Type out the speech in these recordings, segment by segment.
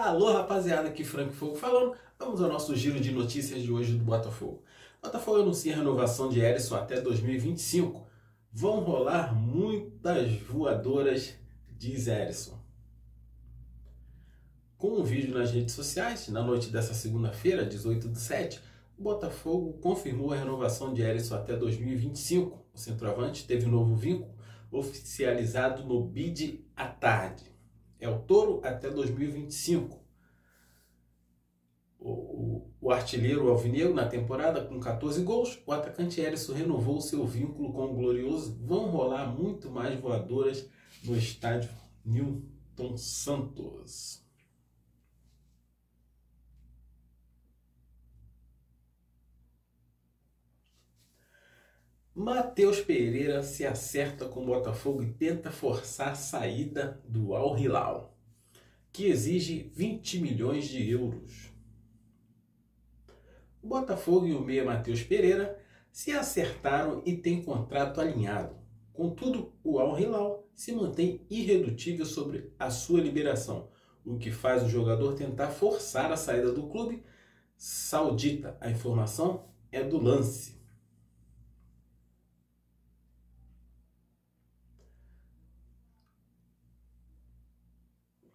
rapaziada, aqui Frank Fogo falando. Vamos ao nosso giro de notícias de hoje do Botafogo. Botafogo anuncia a renovação de Erisson até 2025. Vão rolar muitas voadoras, diz Erisson. Com um vídeo nas redes sociais, na noite dessa segunda-feira, 18 de 7, o Botafogo confirmou a renovação de Erisson até 2025. O centroavante teve um novo vínculo oficializado no BID à tarde. É o Toro até 2025. O, o, o artilheiro Alvinegro na temporada com 14 gols, o atacante Erisson renovou seu vínculo com o Glorioso. Vão rolar muito mais voadoras no estádio Newton Santos. Matheus Pereira se acerta com o Botafogo e tenta forçar a saída do Al Hilal, que exige 20 milhões de euros. O Botafogo e o meia Matheus Pereira se acertaram e têm contrato alinhado. Contudo, o Al Hilal se mantém irredutível sobre a sua liberação, o que faz o jogador tentar forçar a saída do clube saudita. A informação é do lance.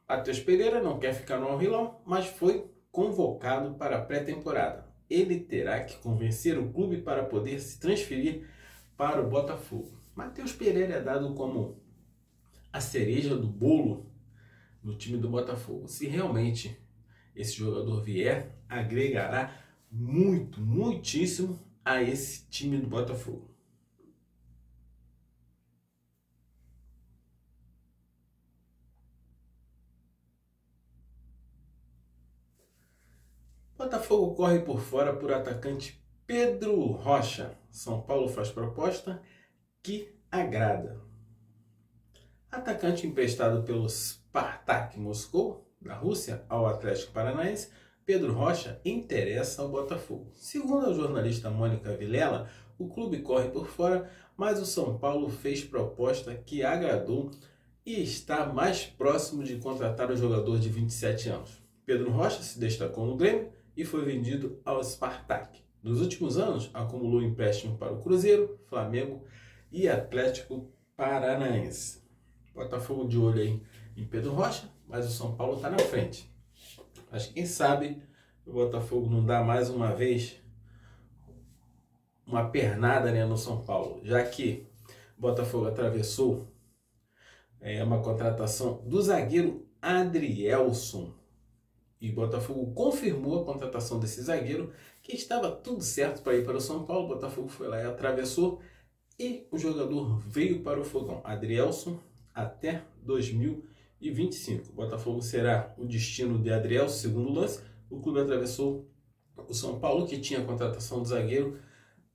Matheus Pereira não quer ficar no Al-Hilal, mas foi convocado para a pré-temporada. Ele terá que convencer o clube para poder se transferir para o Botafogo. Matheus Pereira é dado como a cereja do bolo no time do Botafogo. Se realmente esse jogador vier, agregará muito, muitíssimo a esse time do Botafogo. Botafogo corre por fora por atacante Pedro Rocha. São Paulo faz proposta que agrada. Atacante emprestado pelo Spartak Moscou, da Rússia, ao Atlético Paranaense, Pedro Rocha interessa ao Botafogo. Segundo a jornalista Mônica Vilela, o clube corre por fora, mas o São Paulo fez proposta que agradou e está mais próximo de contratar o jogador de 27 anos. Pedro Rocha se destacou no Grêmio e foi vendido ao Spartak. Nos últimos anos, acumulou empréstimo para o Cruzeiro, Flamengo e Atlético Paranaense. Botafogo de olho aí em Pedro Rocha, mas o São Paulo está na frente. Mas quem sabe o Botafogo não dá mais uma vez uma pernada né, no São Paulo, já que o Botafogo atravessou é, uma contratação do zagueiro Adrielson e Botafogo confirmou a contratação desse zagueiro, que estava tudo certo para ir para o São Paulo. Botafogo foi lá e atravessou e o jogador veio para o fogão. Adrielson até 2025. O Botafogo será o destino de Adrielson, segundo lance. O clube atravessou o São Paulo, que tinha a contratação do zagueiro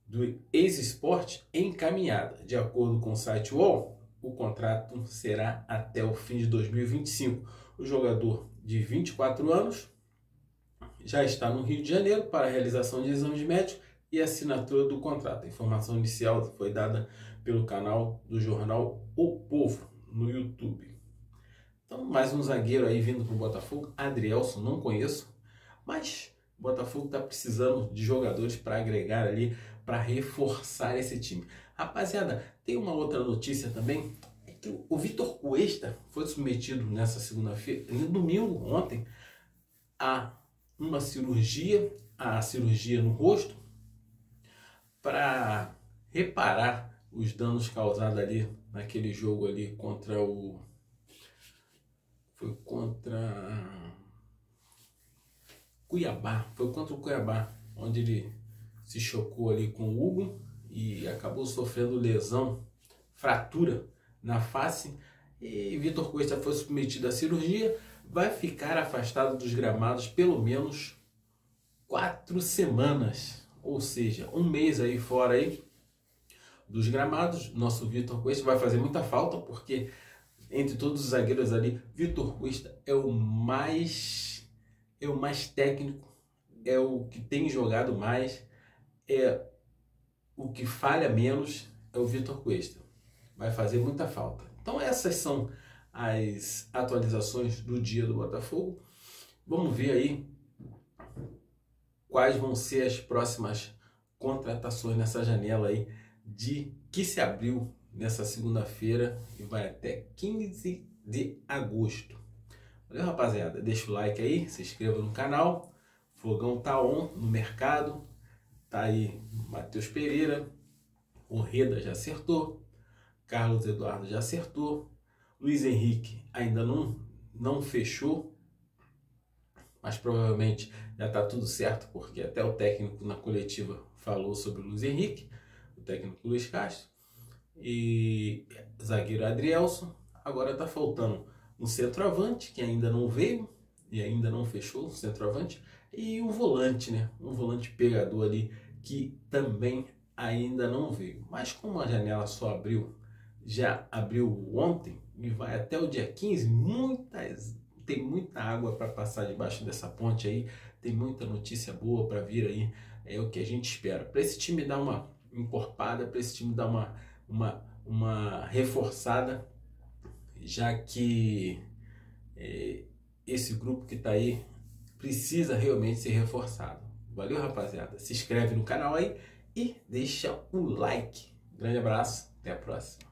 do ex-sport encaminhada. De acordo com o site UOL, o contrato será até o fim de 2025. O jogador de 24 anos, já está no Rio de Janeiro para realização de exames médicos e assinatura do contrato. A informação inicial foi dada pelo canal do jornal O Povo no YouTube. Então, mais um zagueiro aí vindo para o Botafogo. Adrielson, não conheço, mas o Botafogo está precisando de jogadores para agregar ali, para reforçar esse time. Rapaziada, tem uma outra notícia também o Vitor Cuesta foi submetido nessa segunda-feira, no domingo, ontem, a uma cirurgia, a cirurgia no rosto, para reparar os danos causados ali naquele jogo ali contra o. Foi contra. Cuiabá. Foi contra o Cuiabá, onde ele se chocou ali com o Hugo e acabou sofrendo lesão, fratura na face e Vitor Cuesta foi submetido à cirurgia, vai ficar afastado dos gramados pelo menos quatro semanas, ou seja, um mês aí fora aí dos gramados. Nosso Vitor Cuesta vai fazer muita falta porque entre todos os zagueiros ali, Vitor Cuesta é o mais é o mais técnico, é o que tem jogado mais, é o que falha menos é o Vitor Cuesta vai fazer muita falta. Então essas são as atualizações do dia do Botafogo. vamos ver aí quais vão ser as próximas contratações nessa janela aí de que se abriu nessa segunda-feira e vai até 15 de agosto. Valeu, rapaziada? Deixa o like aí, se inscreva no canal. Fogão tá on no mercado. Tá aí Matheus Pereira, o Reda já acertou, Carlos Eduardo já acertou, Luiz Henrique ainda não, não fechou, mas provavelmente já está tudo certo, porque até o técnico na coletiva falou sobre o Luiz Henrique, o técnico Luiz Castro, e zagueiro Adrielson. Agora está faltando um centroavante, que ainda não veio e ainda não fechou o centroavante, e um volante, né? Um volante pegador ali que também ainda não veio. Mas como a janela só abriu, já abriu ontem e vai até o dia 15, muitas tem muita água para passar debaixo dessa ponte aí, tem muita notícia boa para vir aí, é o que a gente espera. Para esse time dar uma encorpada, para esse time dar uma, uma, uma reforçada, já que é, esse grupo que está aí precisa realmente ser reforçado. Valeu, rapaziada? Se inscreve no canal aí e deixa o like. Grande abraço, até a próxima.